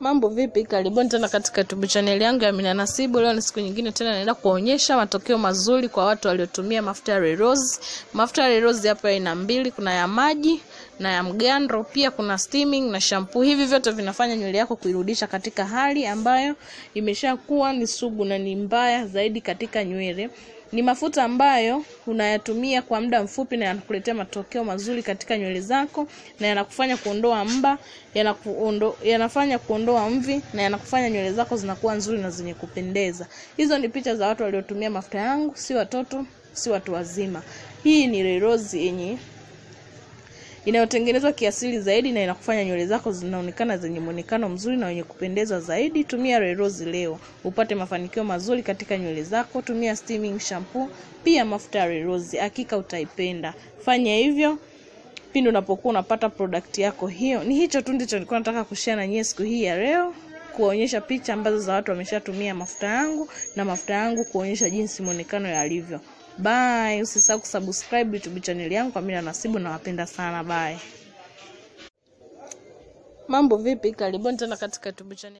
Mambo vipi? Karibuni tena katika YouTube channel yangu ya Amina Nasibu. Leo ni siku nyingine tena, naenda kuonyesha matokeo mazuri kwa watu waliotumia mafuta ya Rose. Mafuta ya Rose hapa ina mbili, kuna ya maji na ya mgando, pia kuna steaming na shampoo. Hivi vyote vinafanya nywele yako kuirudisha katika hali ambayo imeshakuwa ni sugu na ni mbaya zaidi katika nywele. Ni mafuta ambayo unayatumia kwa muda mfupi na yanakuletea matokeo mazuri katika nywele zako na yanakufanya kuondoa mba, yanakuondo, yanafanya kuondoa mvi na yanakufanya nywele zako zinakuwa nzuri na zenye kupendeza. Hizo ni picha za watu waliotumia mafuta yangu, si watoto, si watu wazima. Hii ni rerozi yenye inayotengenezwa kiasili zaidi na inakufanya nywele zako zinaonekana zenye mwonekano mzuri na wenye kupendeza zaidi. Tumia Rose leo upate mafanikio mazuri katika nywele zako. Tumia steaming shampoo, pia mafuta ya Rose, hakika utaipenda. Fanya hivyo pindi unapokuwa unapata product yako hiyo. Ni hicho tu ndicho nilikuwa nataka kushare na nyie siku hii ya leo, kuonyesha picha ambazo za watu wameshatumia mafuta yangu na mafuta yangu kuonyesha jinsi muonekano yalivyo. Bye, usisahau kusubscribe YouTube channel yangu kwa Amina Nasibu, nawapenda sana. Bye. Mambo vipi? Karibuni tena katika YouTube channel